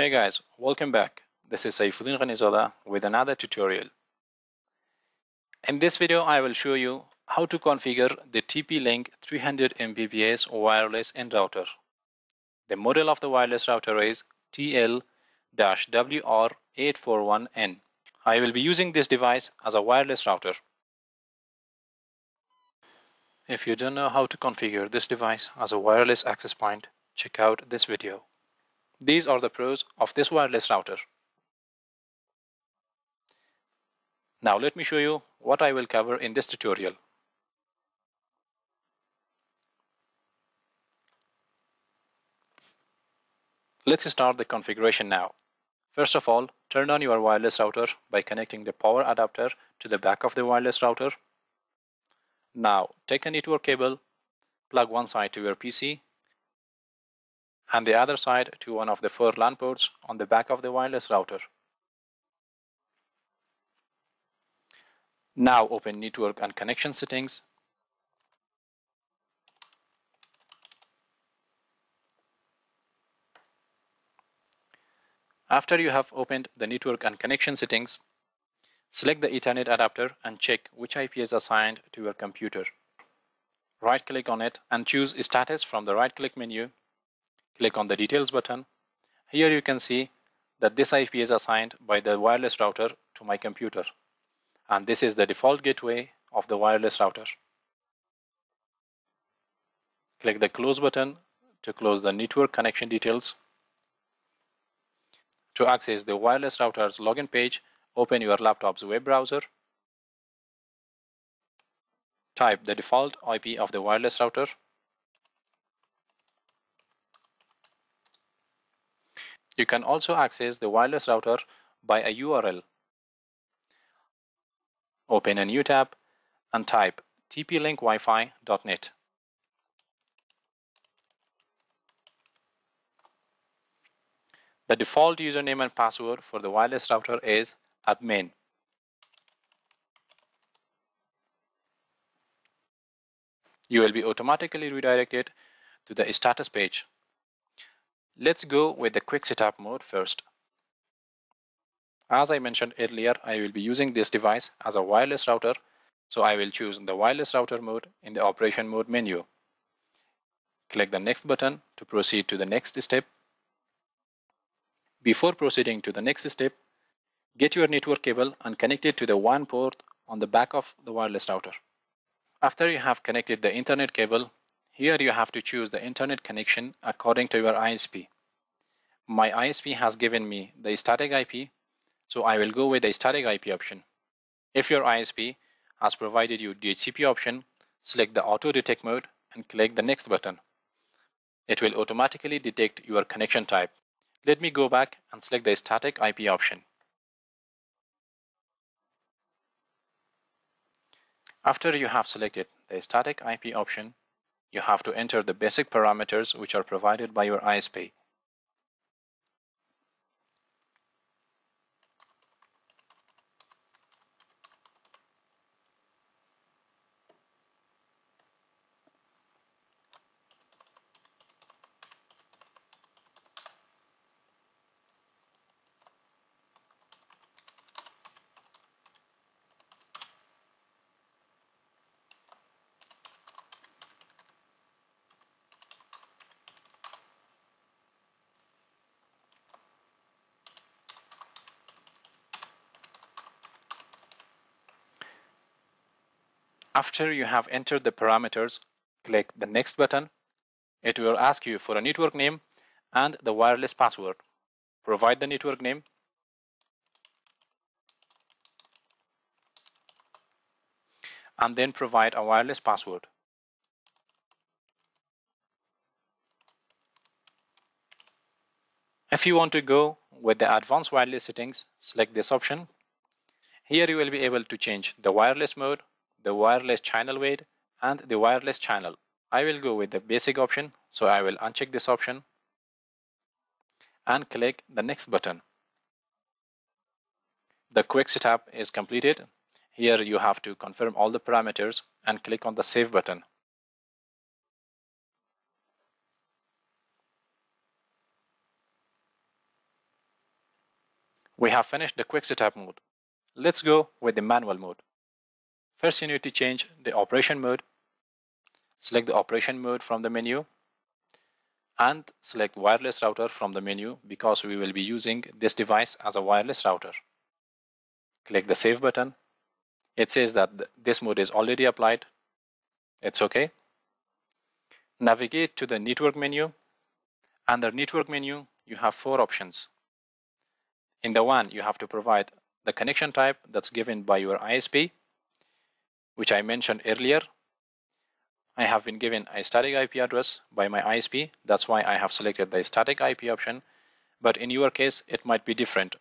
Hey guys, welcome back. This is Saifuddin Ghanizada with another tutorial. In this video, I will show you how to configure the TP-Link 300 Mbps wireless router. The model of the wireless router is TL-WR841N. I will be using this device as a wireless router. If you don't know how to configure this device as a wireless access point, check out this video. These are the pros of this wireless router. Now let me show you what I will cover in this tutorial. Let's start the configuration now. First of all, turn on your wireless router by connecting the power adapter to the back of the wireless router. Now, take a network cable, plug one side to your PC and the other side to one of the four LAN ports on the back of the wireless router. Now open Network and Connection Settings After you have opened the network and connection settings, select the Ethernet adapter and check which IP is assigned to your computer. Right click on it and choose status from the right click menu. Click on the details button. Here you can see that this IP is assigned by the wireless router to my computer. And this is the default gateway of the wireless router. Click the close button to close the network connection details to access the wireless router's login page, open your laptop's web browser. Type the default IP of the wireless router. You can also access the wireless router by a URL. Open a new tab and type tplinkwifi.net. The default username and password for the wireless router is admin. You will be automatically redirected to the status page. Let's go with the quick setup mode first. As I mentioned earlier, I will be using this device as a wireless router, so I will choose the wireless router mode in the operation mode menu. Click the next button to proceed to the next step before proceeding to the next step, get your network cable and connect it to the WAN port on the back of the wireless router. After you have connected the Ethernet cable, here you have to choose the internet connection according to your ISP. My ISP has given me the static IP, so I will go with the static IP option. If your ISP has provided you DHCP option, select the auto detect mode and click the next button. It will automatically detect your connection type. Let me go back and select the static IP option. After you have selected the static IP option, you have to enter the basic parameters which are provided by your ISP. After you have entered the parameters, click the next button. It will ask you for a network name and the wireless password. Provide the network name. And then provide a wireless password. If you want to go with the advanced wireless settings, select this option. Here you will be able to change the wireless mode, the wireless channel width and the wireless channel. I will go with the basic option so I will uncheck this option and click the next button. The quick setup is completed. Here you have to confirm all the parameters and click on the save button. We have finished the quick setup mode. Let's go with the manual mode. First you need to change the operation mode. Select the operation mode from the menu and select wireless router from the menu because we will be using this device as a wireless router. Click the save button. It says that this mode is already applied. It's okay. Navigate to the network menu. Under network menu, you have four options. In the WAN, you have to provide the connection type that's given by your ISP, which I mentioned earlier. I have been given a static IP address by my ISP. That's why I have selected the static IP option. But in your case, it might be different.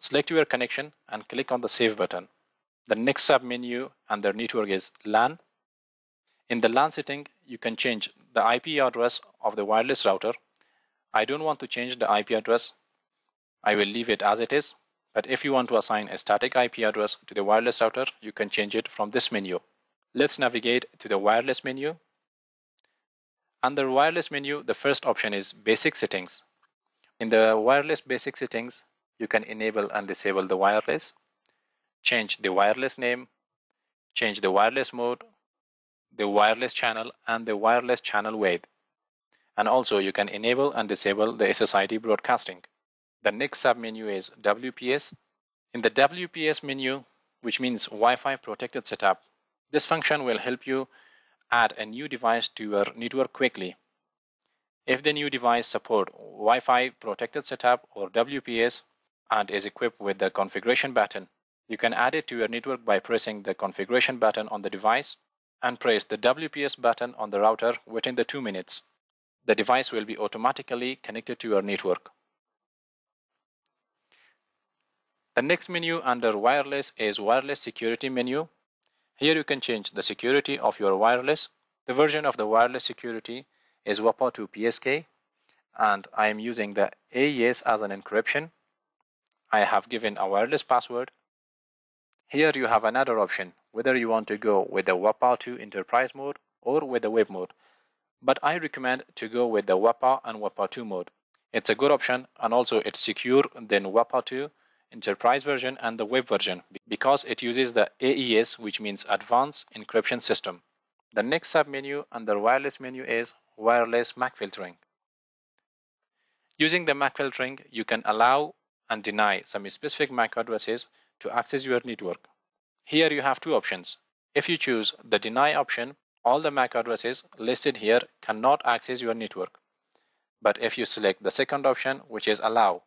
Select your connection and click on the Save button. The next sub menu under network is LAN. In the LAN setting, you can change the IP address of the wireless router. I don't want to change the IP address. I will leave it as it is. But if you want to assign a static IP address to the wireless router, you can change it from this menu. Let's navigate to the wireless menu. Under wireless menu, the first option is basic settings. In the wireless basic settings, you can enable and disable the wireless, change the wireless name, change the wireless mode, the wireless channel, and the wireless channel width. And also you can enable and disable the SSID broadcasting. The next submenu is WPS. In the WPS menu, which means Wi-Fi protected setup, this function will help you add a new device to your network quickly. If the new device support Wi-Fi protected setup or WPS and is equipped with the configuration button, you can add it to your network by pressing the configuration button on the device and press the WPS button on the router within the two minutes. The device will be automatically connected to your network. The next menu under wireless is wireless security menu. Here you can change the security of your wireless. The version of the wireless security is WPA2 PSK and I am using the AES as an encryption. I have given a wireless password. Here you have another option whether you want to go with the WPA2 enterprise mode or with the WEP mode. But I recommend to go with the WPA and WPA2 mode. It's a good option and also it's secure than WPA2 enterprise version and the WEP version because it uses the AES which means advanced encryption system. The next submenu under wireless menu is wireless MAC filtering. Using the MAC filtering you can allow and deny some specific MAC addresses to access your network. Here you have two options. If you choose the deny option, all the MAC addresses listed here cannot access your network. But if you select the second option, which is allow,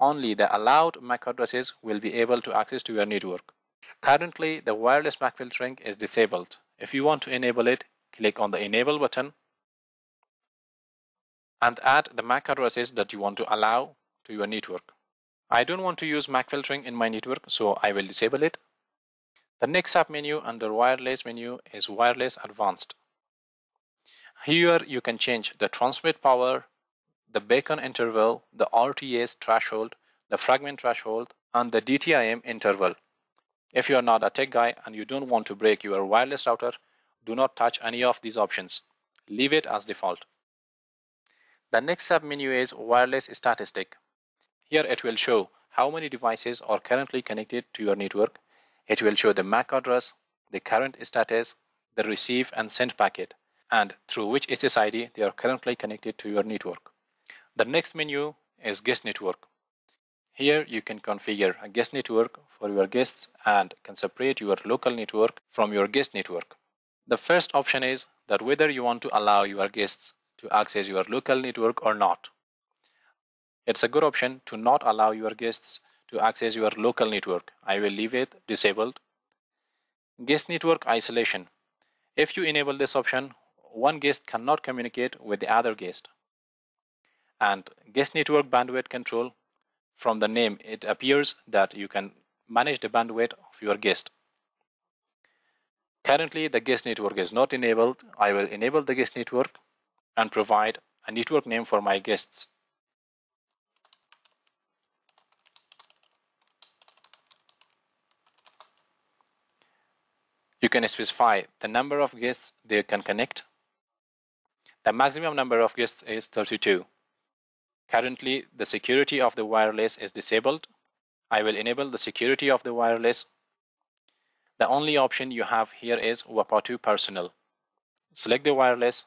only the allowed MAC addresses will be able to access to your network. Currently, the wireless MAC filtering is disabled. If you want to enable it, click on the enable button and add the MAC addresses that you want to allow to your network. I don't want to use MAC filtering in my network, so I will disable it. The next submenu under wireless menu is wireless advanced. Here you can change the transmit power, the beacon interval, the RTS threshold, the fragment threshold, and the DTIM interval. If you are not a tech guy and you don't want to break your wireless router, do not touch any of these options. Leave it as default. The next submenu is wireless statistic. Here it will show how many devices are currently connected to your network. It will show the MAC address, the current status, the receive and send packet, and through which SSID they are currently connected to your network. The next menu is guest network. Here you can configure a guest network for your guests and can separate your local network from your guest network. The first option is that whether you want to allow your guests to access your local network or not. It's a good option to not allow your guests to access your local network. I will leave it disabled. Guest network isolation. If you enable this option, one guest cannot communicate with the other guest and guest network bandwidth control from the name it appears that you can manage the bandwidth of your guest. Currently the guest network is not enabled. I will enable the guest network and provide a network name for my guests. You can specify the number of guests they can connect. The maximum number of guests is 32 Currently, the security of the wireless is disabled. I will enable the security of the wireless. The only option you have here is WPA2 Personal. Select the wireless.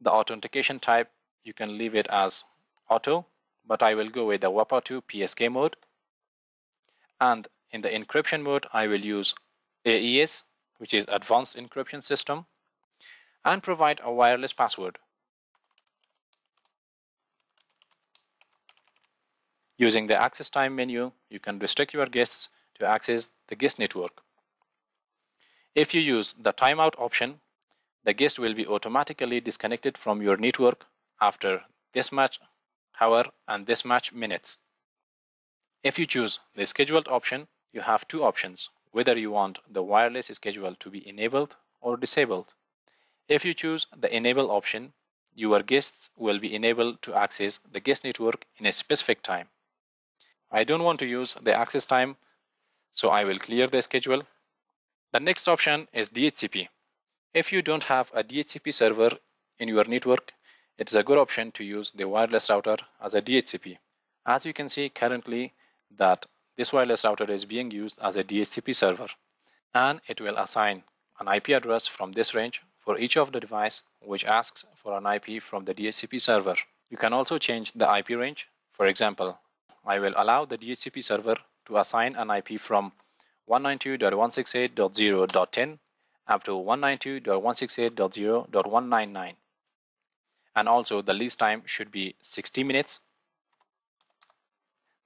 The authentication type, you can leave it as auto, but I will go with the WPA2 PSK mode. And in the encryption mode, I will use AES, which is Advanced Encryption System, and provide a wireless password. Using the access time menu, you can restrict your guests to access the guest network. If you use the timeout option, the guest will be automatically disconnected from your network after this much hour and this much minutes. If you choose the scheduled option, you have two options, whether you want the wireless schedule to be enabled or disabled. If you choose the enable option, your guests will be enabled to access the guest network in a specific time. I don't want to use the access time, so I will clear the schedule. The next option is DHCP. If you don't have a DHCP server in your network, it is a good option to use the wireless router as a DHCP. As you can see currently that this wireless router is being used as a DHCP server and it will assign an IP address from this range for each of the device which asks for an IP from the DHCP server. You can also change the IP range. For example, I will allow the DHCP server to assign an IP from 192.168.0.10 up to 192.168.0.199 and also the lease time should be 60 minutes.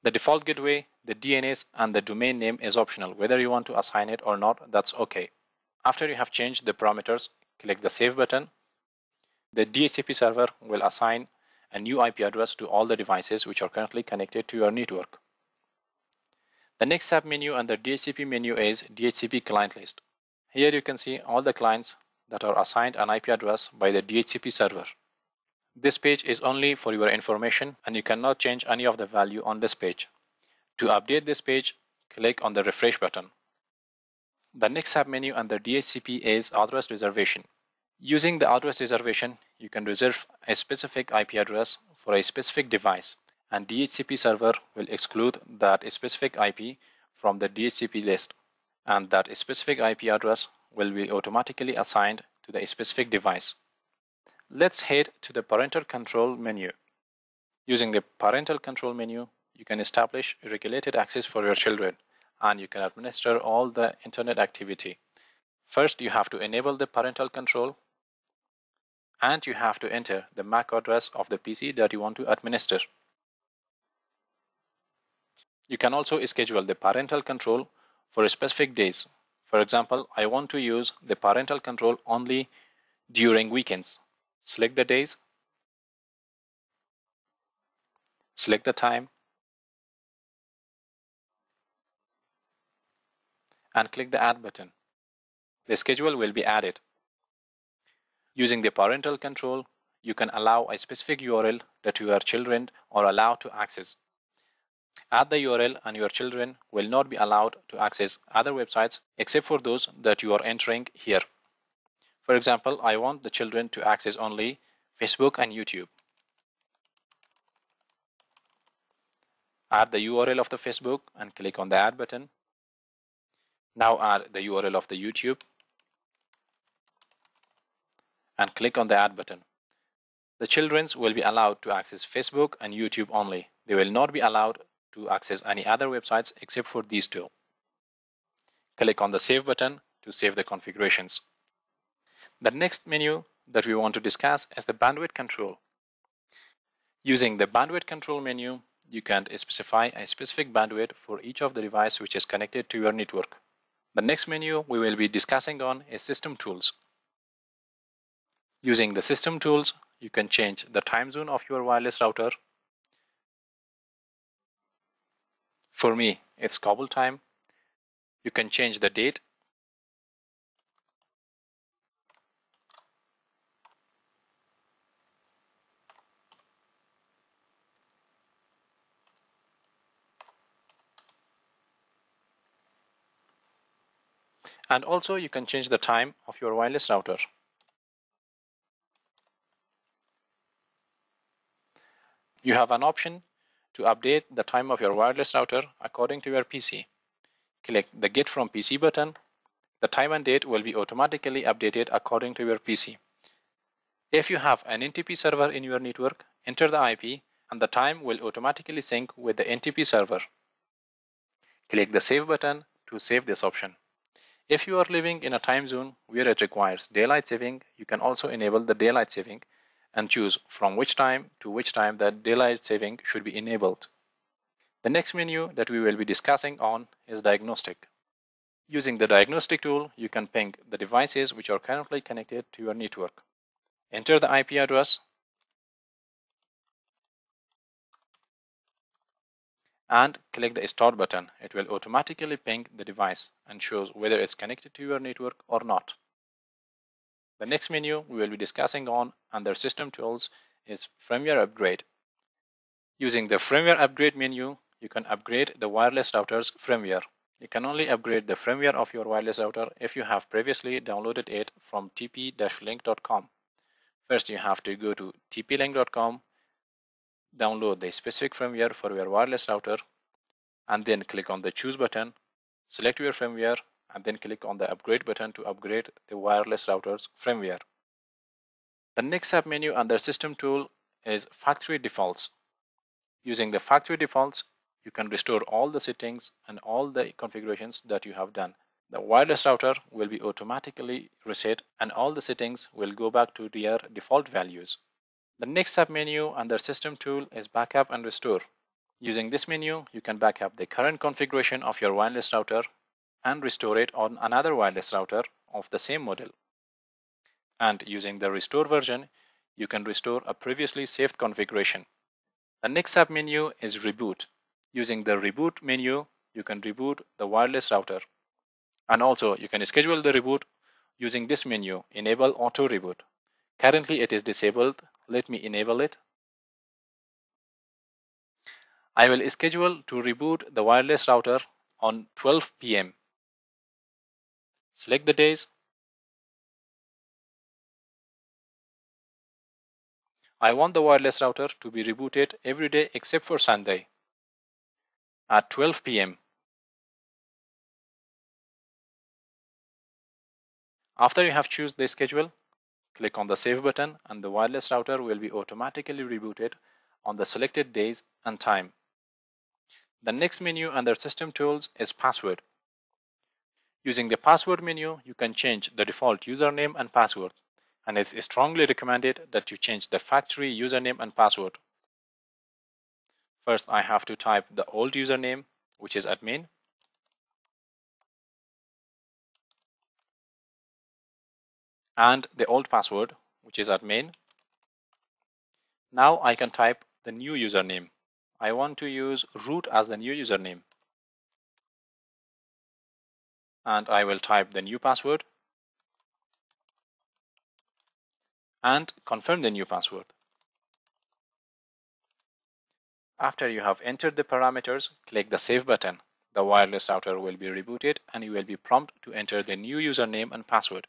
The default gateway, the DNS and the domain name is optional. Whether you want to assign it or not, that's okay. After you have changed the parameters, click the Save button. The DHCP server will assign a new IP address to all the devices which are currently connected to your network. The next submenu under DHCP menu is DHCP client list. Here you can see all the clients that are assigned an IP address by the DHCP server. This page is only for your information and you cannot change any of the value on this page. To update this page, click on the refresh button. The next submenu under DHCP is address reservation. Using the address reservation, you can reserve a specific IP address for a specific device and DHCP server will exclude that specific IP from the DHCP list and that specific IP address will be automatically assigned to the specific device. Let's head to the parental control menu. Using the parental control menu, you can establish regulated access for your children and you can administer all the internet activity. First, you have to enable the parental control and you have to enter the MAC address of the PC that you want to administer. You can also schedule the parental control for specific days. For example, I want to use the parental control only during weekends. Select the days, select the time, and click the Add button. The schedule will be added. Using the parental control, you can allow a specific URL that your children are allowed to access. Add the URL and your children will not be allowed to access other websites except for those that you are entering here. For example, I want the children to access only Facebook and YouTube. Add the URL of the Facebook and click on the add button. Now add the URL of the YouTube and click on the add button. The children will be allowed to access Facebook and YouTube only. They will not be allowed to access any other websites except for these two. Click on the save button to save the configurations. The next menu that we want to discuss is the bandwidth control. Using the bandwidth control menu, you can specify a specific bandwidth for each of the device which is connected to your network. The next menu we will be discussing on is system tools. Using the system tools, you can change the time zone of your wireless router. For me, it's Kabul time. You can change the date. And also you can change the time of your wireless router. You have an option to update the time of your wireless router according to your PC. Click the Get from PC button. The time and date will be automatically updated according to your PC. If you have an NTP server in your network, enter the IP and the time will automatically sync with the NTP server. Click the Save button to save this option. If you are living in a time zone where it requires daylight saving, you can also enable the daylight saving and choose from which time to which time that daylight saving should be enabled. The next menu that we will be discussing on is diagnostic. Using the diagnostic tool, you can ping the devices which are currently connected to your network. Enter the IP address and click the start button. It will automatically ping the device and shows whether it's connected to your network or not. The next menu we will be discussing on under system tools is firmware upgrade. Using the firmware upgrade menu, you can upgrade the wireless router's firmware. You can only upgrade the firmware of your wireless router if you have previously downloaded it from tp-link.com. First, you have to go to tp-link.com download the specific firmware for your wireless router and then click on the choose button select your firmware and then click on the upgrade button to upgrade the wireless router's firmware. The next submenu under system tool is factory defaults. Using the factory defaults you can restore all the settings and all the configurations that you have done. The wireless router will be automatically reset and all the settings will go back to their default values. The next submenu under System tool is Backup and Restore. Using this menu, you can backup the current configuration of your wireless router and restore it on another wireless router of the same model. And using the Restore version, you can restore a previously saved configuration. The next submenu is Reboot. Using the Reboot menu, you can reboot the wireless router. And also, you can schedule the reboot using this menu, Enable Auto Reboot. Currently, it is disabled let me enable it. I will schedule to reboot the wireless router on 12 p.m. Select the days. I want the wireless router to be rebooted every day except for Sunday at 12 p.m. After you have choose the schedule, Click on the Save button and the wireless router will be automatically rebooted on the selected days and time. The next menu under System Tools is Password. Using the Password menu, you can change the default username and password, and it's strongly recommended that you change the factory username and password. First, I have to type the old username, which is admin, and the old password, which is admin. Now I can type the new username. I want to use root as the new username. And I will type the new password and confirm the new password. After you have entered the parameters, click the Save button. The wireless router will be rebooted and you will be prompted to enter the new username and password.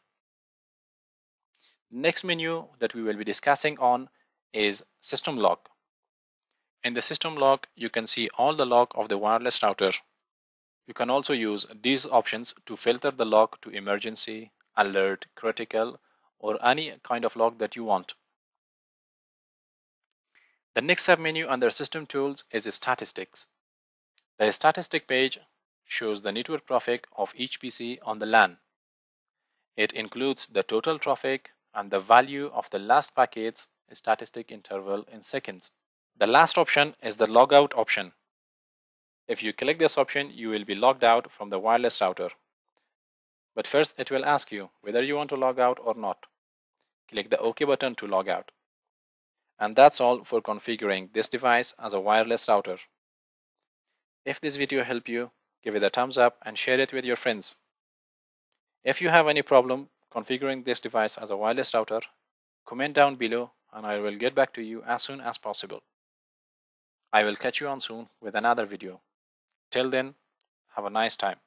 Next menu that we will be discussing on is system log. In the system log, you can see all the log of the wireless router. You can also use these options to filter the log to emergency, alert, critical, or any kind of log that you want. The next submenu under System Tools is Statistics. The statistic page shows the network traffic of each PC on the LAN. It includes the total traffic, and the value of the last packet's statistic interval in seconds. The last option is the logout option. If you click this option, you will be logged out from the wireless router. But first, it will ask you whether you want to log out or not. Click the OK button to log out. And that's all for configuring this device as a wireless router. If this video helped you, give it a thumbs up and share it with your friends. If you have any problem configuring this device as a wireless router, comment down below and I will get back to you as soon as possible. I will catch you on soon with another video. Till then, have a nice time.